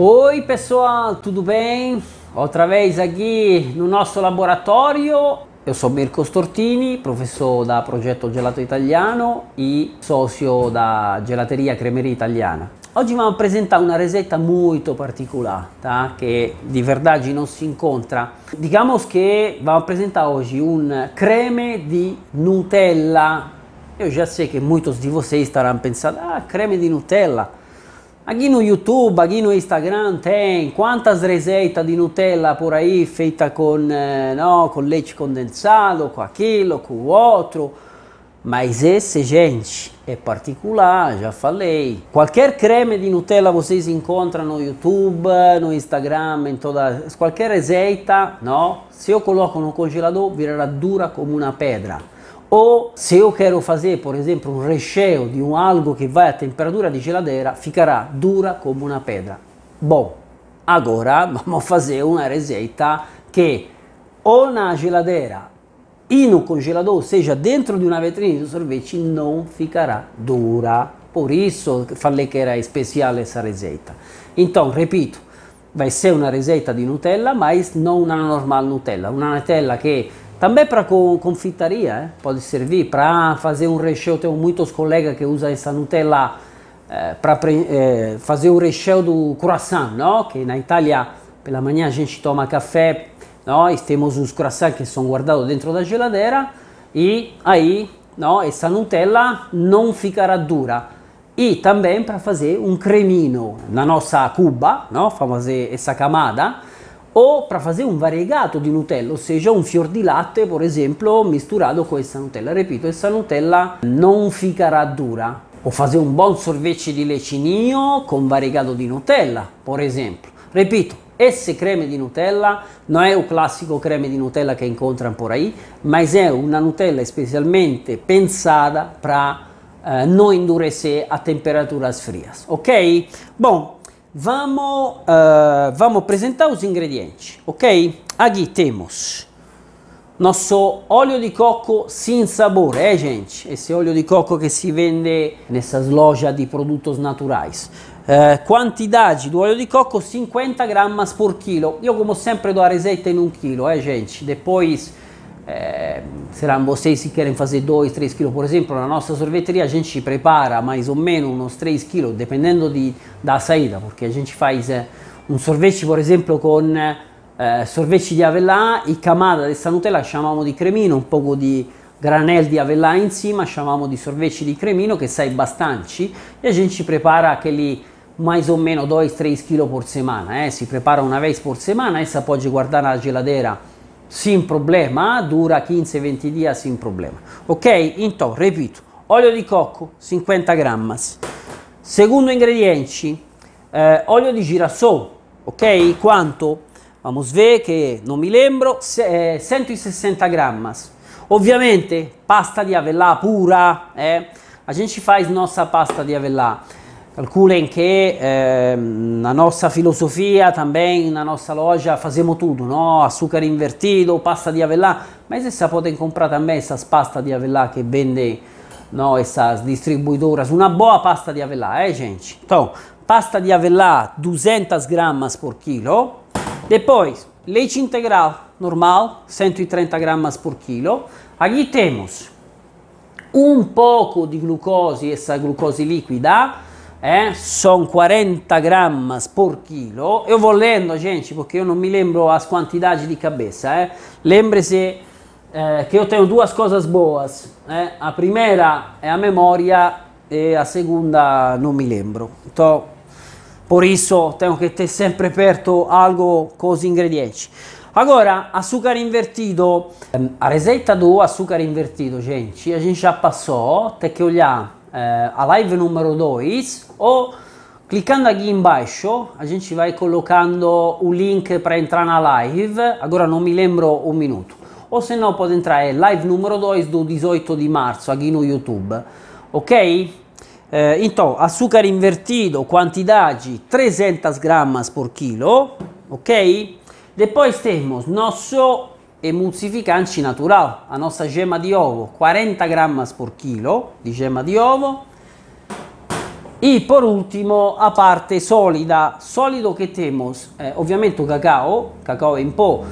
Oi pessoal, tudo bem? Outra vez aqui no nosso laboratório. Eu sou Mirko Stortini, professor da Progetto Gelato Italiano e socio da Gelateria Cremeria Italiana. Oggi vamos apresentar una ricetta molto particolare, tá? che di verdade non si incontra. Digamos che vamos apresentar oggi un creme di Nutella. Eu já sei que muitos de vocês estarão pensando, ah, creme de Nutella. Aqui no YouTube, aqui no Instagram tem quantas receitas de Nutella por aí feita com, eh, no, com leite condensado, com aquilo, com o outro. Mas esse, gente, é particular, já falei. Qualquer creme de Nutella vocês encontram no YouTube, no Instagram, em toda, qualquer receita, no? Se eu coloco no congelador, virará dura como uma pedra. O se eu quero fazer, por exemplo, um recheio de um algo que vai a temperatura de geladeira, ficará dura como uma pedra. Bom, agora vamos fazer uma receita que ou na geladeira e no congelador, seja dentro de uma vitrine de sorvete, não ficará dura. Por isso falei que era especial essa receita. Então, repito, vai ser uma receita de Nutella, mas não uma normal Nutella, uma Nutella que também para confeitaria, eh? pode servir para fazer um recheio. Tenho muitos colegas que usam essa Nutella eh, para eh, fazer o recheio do croissant, não? que na Itália pela manhã a gente toma café, nós temos os croissants que são guardados dentro da geladeira e aí não, essa Nutella não ficará dura. E também para fazer um cremino na nossa cuba, não? para fazer essa camada, o para fazer un variegato di Nutella, ossia un fior di latte, per esempio, misturato con questa Nutella. Ripeto, questa Nutella non ficarà dura. O fazer un buon sorvete di lecinio con variegato di Nutella, per esempio. Ripeto, esse creme di Nutella non è un classico creme di Nutella che incontrano por aí, ma è una Nutella specialmente pensata per eh, non endurecer a temperaturas frias, ok? Bom, vamos, uh, vamos apresentar os ingredientes, ok? Aqui temos nosso óleo de coco sem sabor, é gente? Esse óleo de coco que se vende nessas lojas de produtos naturais. Uh, quantidade do óleo de coco 50 gramas por quilo. Eu como sempre dou a receita em 1 quilo, é gente? Depois é, serão vocês que querem fazer 2, 3 quilos, por exemplo, na nossa sorveteria a gente prepara mais ou menos uns 3 quilos, dependendo de, da saída, porque a gente faz é, um sorvete, por exemplo, com é, sorvete de avelã e camada dessa Nutella, chamamos de cremino, um pouco de granel di avelã in cima, chamamos de sorvete di cremino, che sai bastante, e a gente prepara aquele mais ou menos 2-3 kg por semana, eh? si prepara una vez por semana, essa pode guardar na geladeira sem problema, dura 15-20 dias sem problema. Ok? Então, repito, óleo di coco 50 gramas. Segundo ingrediente, eh, óleo di girasole, ok? Quanto? Vamos ver che non mi lembro, se, eh, 160 gramas. Ovviamente pasta di avellà pura, eh? a gente faz nossa pasta di avellà. Calculem que eh, na nossa filosofia também, na nossa loja, fazemos tudo, não? açúcar invertido, pasta de avelã, mas essa podem comprar também essas pastas de avelã que vendem não? essas distribuidoras, uma boa pasta de avelã, é gente? Então, pasta de avelã 200 gramas por quilo, depois leite integral normal 130 gramas por quilo, aqui temos um pouco de glucose, essa glucose líquida, eh, são 40 gramas por quilo. Eu vou lendo, gente, porque eu não me lembro as quantidades de cabeça. Eh. Lembre-se eh, que eu tenho duas coisas boas. Eh. A primeira é a memória e a segunda não me lembro. Então, por isso tenho que ter sempre perto algo com os ingredientes. Agora, açúcar invertido. A receita do açúcar invertido, gente, a gente já passou. Tem que olhar eh, a live número 2 ou clicando aqui embaixo a gente vai colocando o link para entrar na live, agora não me lembro um minuto, ou se não pode entrar é live número 2 do 18 de março aqui no YouTube, ok? Eh, então, açúcar invertido, quantidade 300 gramas por quilo, ok? Depois temos nosso emulsificante natural, a nossa gema di ovo, 40 gramas por quilo di gema di ovo, Y por último, a parte sólida, sólido que temos, eh, obviamente o cacau, cacau em pó,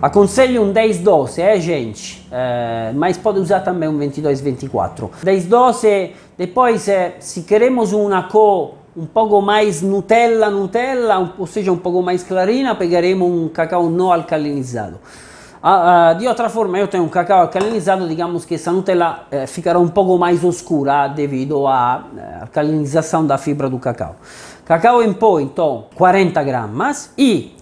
aconselho um 10-12, eh gente, eh, mas pode usar também um 22-24. 10-12, depois eh, se queremos uma cor um pouco mais Nutella, Nutella, ou seja, um pouco mais clarina, pegaremos um cacau não alcalinizado. Ah, ah, de outra forma, eu tenho um cacau alcalinizado, digamos que essa Nutella eh, ficará um pouco mais oscura devido à eh, alcalinização da fibra do cacau. Cacau em pó, então, 40 gramas e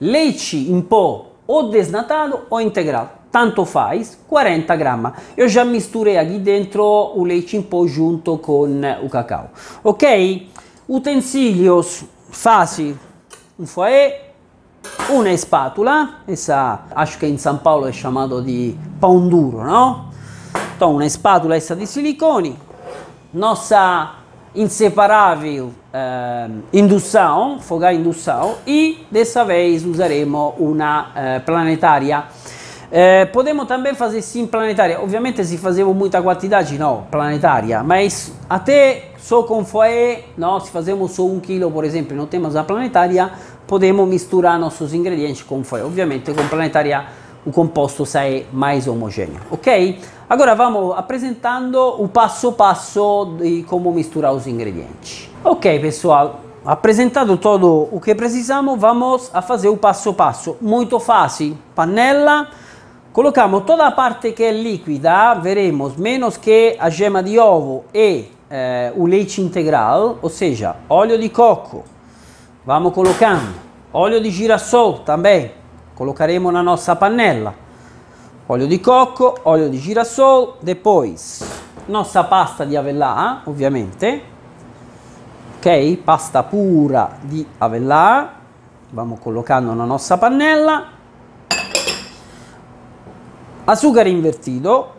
leite em pó ou desnatado ou integral. Tanto faz, 40 gramas. Eu já misturei aqui dentro o leite em pó junto com o cacau. Ok? Utensílios fácil. Um fouet, una espátula, essa acho que em São Paulo é chamado de pão não? Então, uma espátula essa de silicone, nossa inseparável eh, indução, fogão indução e dessa vez usaremos uma eh, planetária. Eh, podemos também fazer sim ovviamente se fazemos muita quantidade, não, planetária, mas até só com fouet, não, se fazemos só um quilo, por exemplo, não temos a planetária, podemos misturar nossos ingredientes com fouet. Ovviamente com planetária o composto sai mais homogêneo, ok? Agora vamos apresentando o passo a passo de como misturar os ingredientes. Ok, pessoal, apresentado todo o que precisamos, vamos a fazer o passo a passo. Muito fácil, panela, colocamos toda a parte que é líquida, veremos menos que a gema de ovo e eh, o leite integral, ou seja, óleo de coco, Vamos colocando óleo di girassol também. Colocaremo na nossa panela. Óleo di cocco, óleo di girassol, depois nossa pasta di avellà, ovviamente. Ok, pasta pura di avellà. Vamos colocando na nossa panella. Açúcar invertido.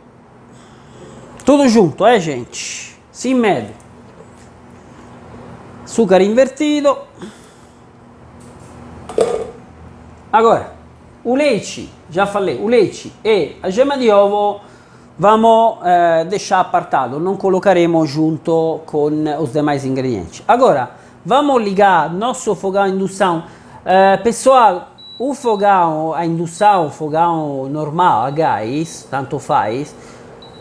Tudo junto, eh, gente? Sem medo. Açúcar invertido. Agora, o leite, já falei, o leite e a gema de ovo vamos eh, deixar apartado, não colocaremos junto com os demais ingredientes. Agora, vamos ligar nosso fogão a indução. Eh, pessoal, o fogão a indução, o fogão normal, a gás, tanto faz,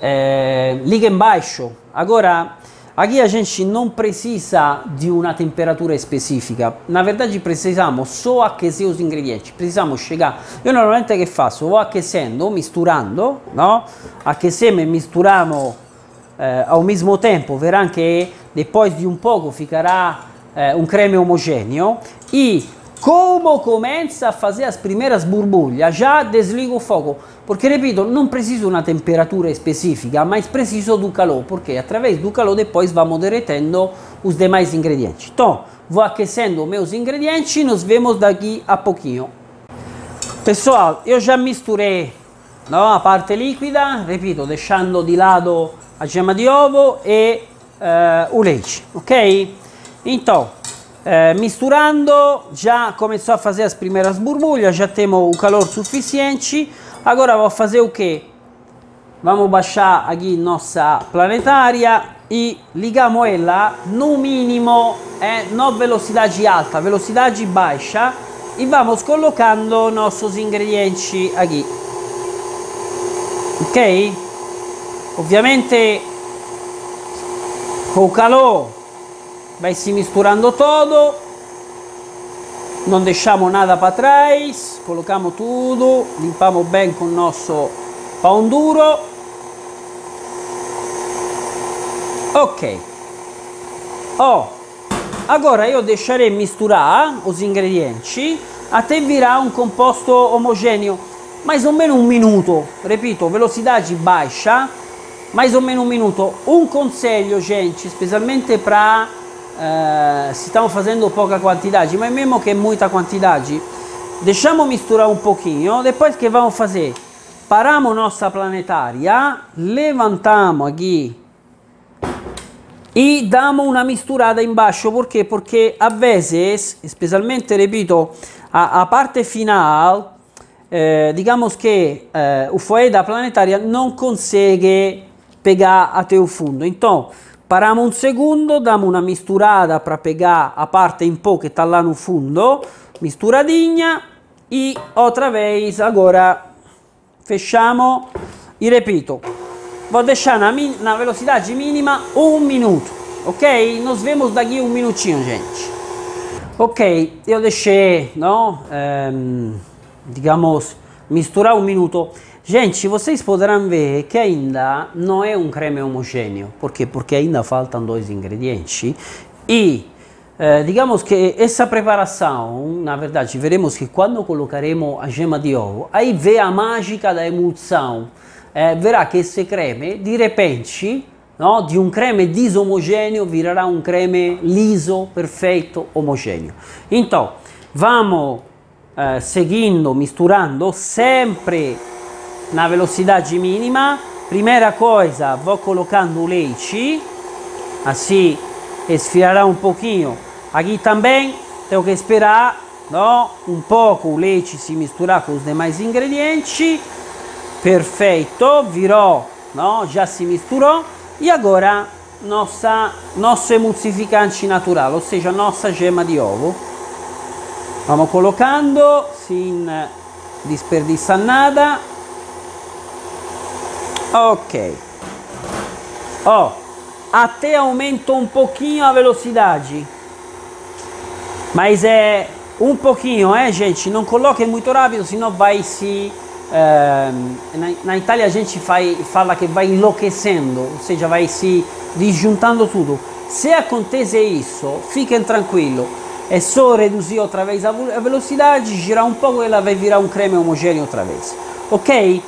eh, liga embaixo. Agora, A gente não precisa de uma temperatura específica, na verdade precisamos só aquecer os ingredientes, precisamos chegar, eu normalmente que faço? Vou aquecendo, misturando, no? aquecemos e misturamos eh, ao mesmo tempo, verão que depois de um pouco ficará eh, um creme homogêneo e como começa a fazer as primeiras borbulhas, já desligo o fogo, porque repito, não preciso uma temperatura específica, mas preciso do calor, porque através do calor depois vamos derretendo os demais ingredientes. Então, vou aquecendo meus ingredientes e nos vemos daqui a pouquinho. Pessoal, eu já misturei no, a parte líquida, repito, deixando de lado a gema de ovo e uh, o leite, ok? Então, eh, misturando, já começou a fazer as primeiras borbulhas, já temos o calor suficiente. Agora vou fazer o que? Vamos baixar aqui nossa planetária e ligamos ela no mínimo, eh, não velocidade alta, velocidade baixa e vamos colocando nossos ingredientes aqui. Ok? Ovviamente com o calor vai se misturando todo não deixamos nada para trás colocamos tudo limpamos bem com o nosso pão duro. Ok. Oh, agora eu deixarei misturar os ingredientes até virar um composto homogêneo mais ou menos um minuto. Repito velocidade baixa mais ou menos um minuto. Um conselho gente especialmente para eh, se estamos fazendo pouca quantidade, mas mesmo que muita quantidade, deixamos misturar um pouquinho, depois que vamos fazer? Paramos nossa planetária, levantamos aqui e damos uma misturada embaixo, perché? Porque a vezes, especialmente, repito, a, a parte final, eh, digamos que eh, o planetária não consegue pegar até o fundo. Então, paramos um segundo, damos uma misturada para pegar a parte em pó que está lá no fundo, misturadinha e outra vez agora fechamos e repito, vou deixar na, na velocidade mínima um minuto, ok? Nos vemos daqui um minutinho, gente. Ok, eu deixei, não, ehm, digamos, misturar um minuto. Gente, vocês poderão ver que ainda não é um creme homogêneo. Por quê? Porque ainda faltam dois ingredientes. E eh, digamos que essa preparação, na verdade, veremos que quando colocaremos a gema de ovo, aí vê a mágica da emulsão. Eh, verá que esse creme, de repente, no, di un creme disomogeneo virerà un creme liso, perfeito, homogêneo. Então, vamos eh, seguindo, misturando sempre na velocidade mínima. Primeira coisa, vou colocando o leite, assim esfriará um pouquinho. Aqui também tenho que esperar no? um pouco o leite se misturar com os demais ingredientes. Perfeito, virou, no? já se misturou. E agora nossa, nosso emulsificante natural, ou seja, nossa gema de ovo. Vamos colocando sem desperdiçar nada. Ok. Ó, até aumentou um pouquinho a velocidade. Mas é um pouquinho, é, gente? Não coloque muito rápido, senão vai se... Eh, na, na, Itália a gente fai, fala que vai enlouquecendo, ou seja, vai se disjuntando tudo. Se acontece isso, fiquem tranquilo. É só reduzir outra vez a velocidade, girar um pouco e ela vai virar um creme homogêneo outra vez. Ok?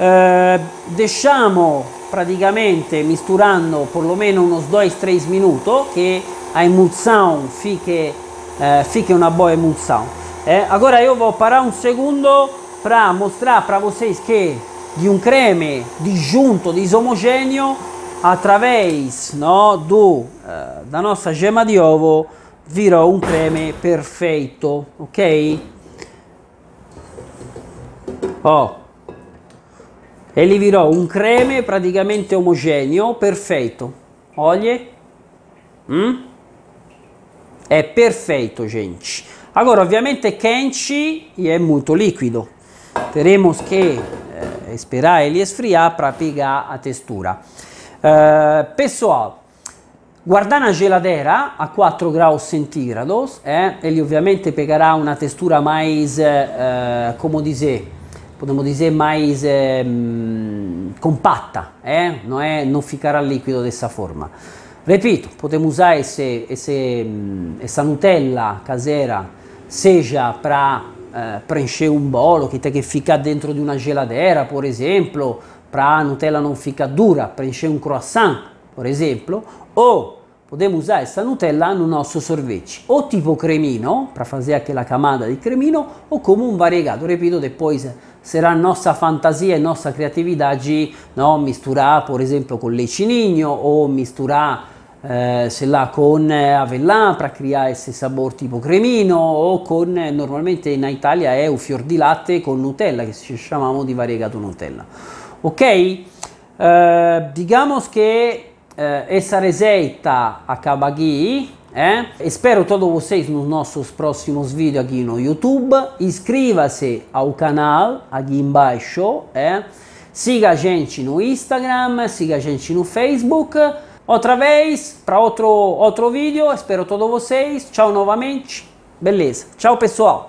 Eh, deixamos praticamente misturando por lo meno uns 2-3 minutos que a emulsão fique, eh, fique boa emulsão. Eh, agora eu vou parar um segundo para mostrar para vocês que de um creme disjunto, disomogêneo, através no, do, uh, da nossa gema de ovo virou um creme perfeito, ok? Ó, ele virou um creme praticamente omogeneo, perfeito. Olha. Hum? É perfeito, gente. Agora, ovviamente, e é muito líquido. Teremos que eh, esperar ele esfriar para pegar a textura. Uh, pessoal, guardar na geladeira a 4 graus centígrados, eh, ele ovviamente pegará uma textura mais, uh, como podemos dizer, mais eh, compatta, eh? não, é, não ficará líquido dessa forma. Repito, podemos usar esse, esse, essa Nutella caseira, seja para eh, preencher um bolo que tem que ficar dentro de uma geladeira, por exemplo, para a Nutella não ficar dura, preencher um croissant, por exemplo, ou podemos usar essa Nutella no nosso sorvete, ou tipo cremino, para fazer aquela camada de cremino, ou como um variegato, repito, depois será nossa fantasia e nossa criatividade no? misturar, por exemplo, com leite ninho ou misturar, eh, lá, com avelã para criar esse sabor tipo cremino ou com, normalmente na Itália è o fior di latte con Nutella, che ci chiamiamo di variegato Nutella. Ok? Eh, digamos che eh, essa receita acaba aqui. É? Espero todos vocês nos nossos próximos vídeos aqui no YouTube. Inscreva-se ao canal aqui embaixo. É? Siga a gente no Instagram, siga a gente no Facebook. Outra vez, para outro, outro vídeo. Espero todos vocês. Tchau novamente. Beleza. Tchau, pessoal.